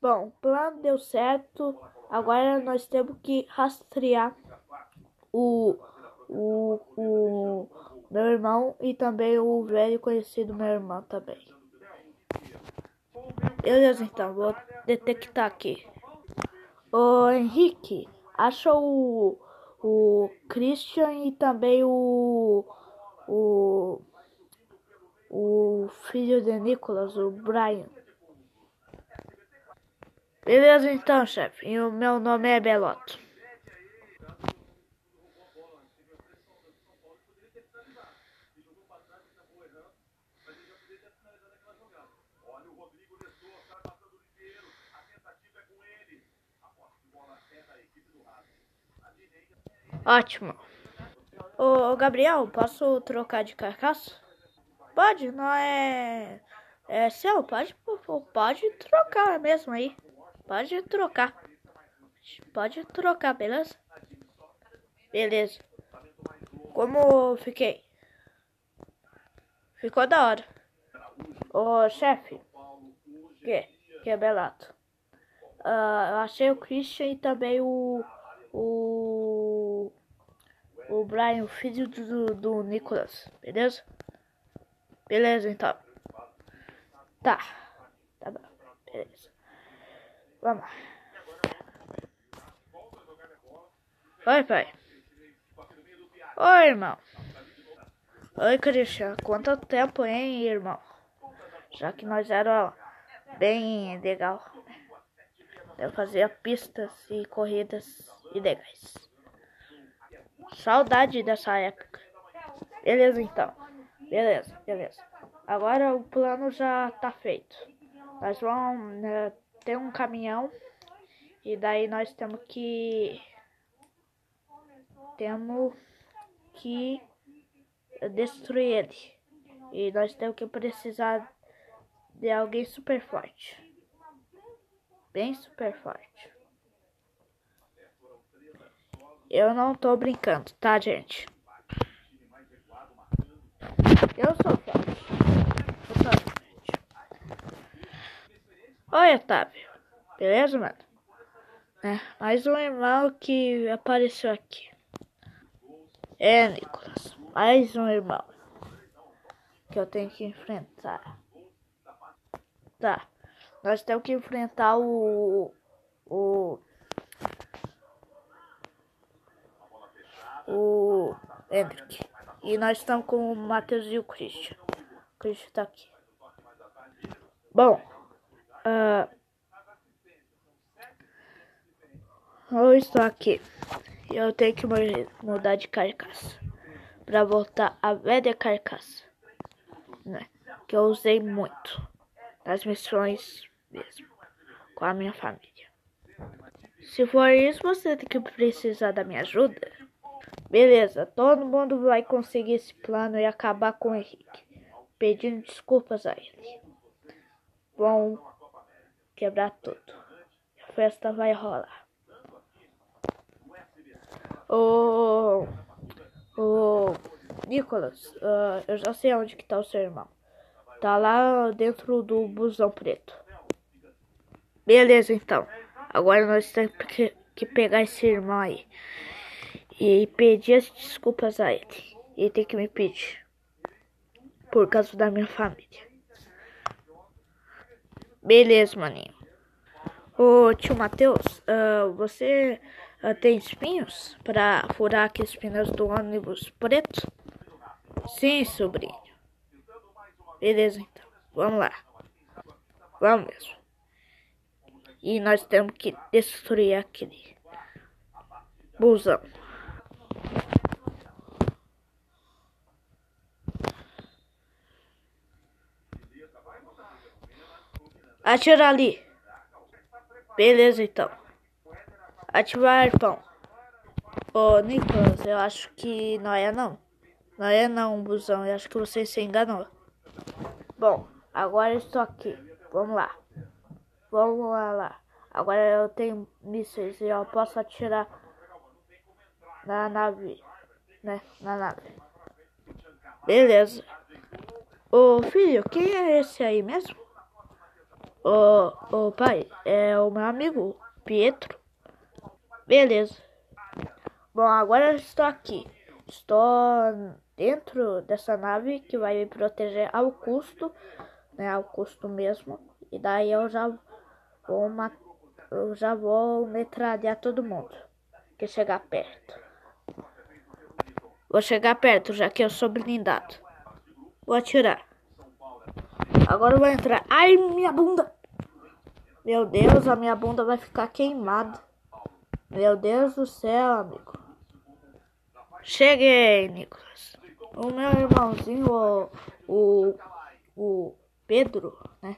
Bom, plano deu certo. Agora nós temos que rastrear o, o, o meu irmão e também o velho conhecido meu irmão também. Beleza, então, vou detectar aqui. O Henrique, acha o, o Christian e também o, o, o filho de Nicholas, o Brian. Beleza então, chefe. E o meu nome é Beloto. Ótimo. Ô, Gabriel, posso trocar de carcaça? Pode, não é. É seu, pode, pode trocar mesmo aí. Pode trocar. Pode trocar, beleza? Beleza. Como fiquei? Ficou da hora. Ô, chefe. Que? Que é belato. Uh, eu achei o Christian e também o... O... O Brian, o filho do, do Nicholas. Beleza? Beleza, então. Tá. Tá bom. Beleza. Vamos. Oi, pai. Oi, irmão. Oi, Christian. Quanto tempo, hein, irmão? Já que nós era bem legal. Eu fazia pistas e corridas ilegais. Saudade dessa época. Beleza, então. Beleza, beleza. Agora o plano já tá feito. Nós vamos... Né, tem um caminhão e daí nós temos que temos que destruir ele. E nós temos que precisar de alguém super forte. Bem super forte. Eu não tô brincando, tá, gente? Eu sou forte. Eu sou Oi, Otávio. Beleza, mano? É, mais um irmão que apareceu aqui. É, Nicolas. Mais um irmão. Que eu tenho que enfrentar. Tá. Nós temos que enfrentar o. O. O. Hendrick. E nós estamos com o Matheus e o Christian. O Christian tá aqui. Bom. Uh, eu estou aqui. Eu tenho que mudar de carcaça. Pra voltar a velha carcaça. Né? Que eu usei muito. Nas missões mesmo. Com a minha família. Se for isso, você tem que precisar da minha ajuda. Beleza, todo mundo vai conseguir esse plano e acabar com o Henrique. Pedindo desculpas a ele. Bom, quebrar tudo. A festa vai rolar. Ô. Ô. Nicolas, uh, eu já sei onde que tá o seu irmão. Tá lá dentro do busão preto. Beleza, então. Agora nós temos que, que pegar esse irmão aí. E pedir as desculpas a ele. Ele tem que me pedir. Por causa da minha família. Beleza, maninho. Ô tio Matheus, uh, você uh, tem espinhos para furar aqueles pneus do ônibus preto? Sim, sobrinho. Beleza, então. Vamos lá. Vamos mesmo. E nós temos que destruir aquele busão. Atira ali. Beleza, então. Ativar arpão. Ô, Nicolas, eu acho que não é não. Não é não, busão. Eu acho que você se enganou. Bom, agora estou aqui. Vamos lá. Vamos lá, lá. Agora eu tenho mísseis e eu posso atirar na nave. Né? Na nave. Beleza. Ô filho, quem é esse aí mesmo? Ô, pai, é o meu amigo Pietro. Beleza. Bom, agora eu estou aqui. Estou dentro dessa nave que vai me proteger ao custo, né? Ao custo mesmo. E daí eu já vou eu já vou metralhar todo mundo que chegar perto. Vou chegar perto, já que eu sou blindado. Vou atirar. Agora eu vou entrar. Ai, minha bunda! Meu Deus, a minha bunda vai ficar queimada. Meu Deus do céu, amigo. Cheguei, Nicolas. O meu irmãozinho, o, o, o Pedro, né?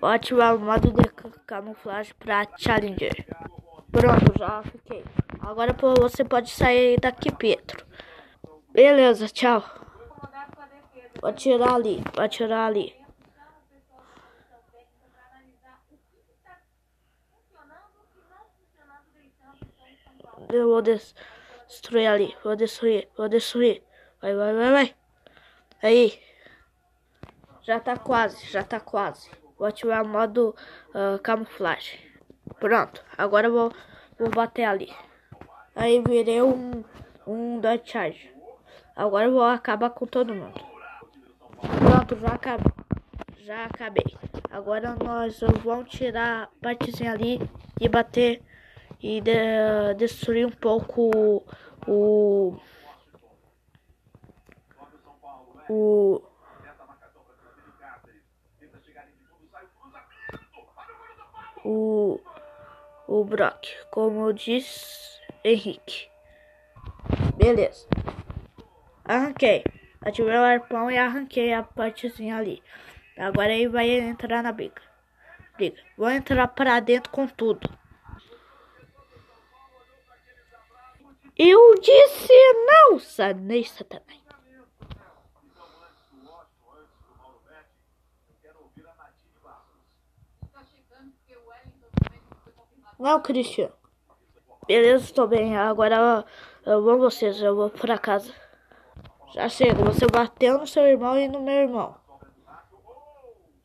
Vou ativar o modo de camuflagem para Challenger. Pronto, já fiquei. Agora você pode sair daqui, Pedro. Beleza, tchau. Vou tirar ali, vou tirar ali. Eu vou destruir ali, vou destruir, vou destruir. Vai, vai, vai, vai. Aí. Já tá quase, já tá quase. Vou ativar modo uh, camuflagem. Pronto, agora eu vou, vou bater ali. Aí virei um, um Dodge Charge. Agora eu vou acabar com todo mundo. Pronto, já acabei. Já acabei. Agora nós vamos tirar a partezinha ali e bater e de, destruir um pouco o o o o Brock, como diz Henrique. Beleza. Arranquei. Ativei o arpão e arranquei a partezinha ali. Agora ele vai entrar na briga. Briga. Vou entrar para dentro com tudo. Eu disse não, sanei Satanás. Não, Cristiano. Beleza, estou bem. Agora eu vou vocês, eu vou para casa. Já chega, você bateu no seu irmão e no meu irmão.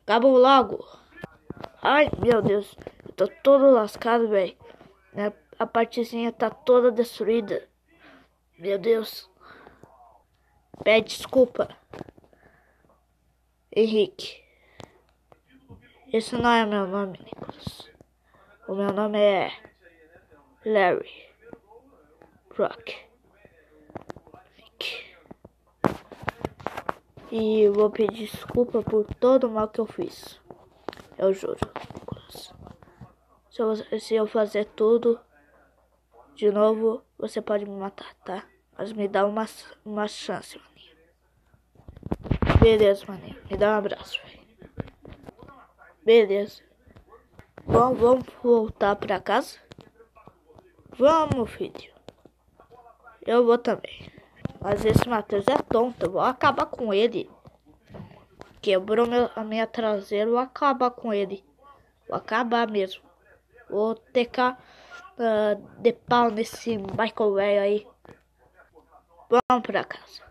Acabou logo. Ai, meu Deus. Eu tô todo lascado, velho. A partezinha tá toda destruída. Meu Deus. Pede desculpa. Henrique. Esse não é meu nome, Nicolas. O meu nome é Larry Rock. E vou pedir desculpa por todo o mal que eu fiz. Eu juro, Nicolas. Se eu, se eu fazer tudo de novo, você pode me matar, tá? Mas me dá uma, uma chance, maninho. Beleza, maninho. Me dá um abraço, velho. Beleza. Bom, vamos voltar pra casa? Vamos, filho. Eu vou também. Mas esse Matheus é tonto. Eu vou acabar com ele. Quebrou meu, a minha traseira. Vou acabar com ele. Vou acabar mesmo. Vou tecar uh, de pau nesse Michael velho aí. Vamos pra casa.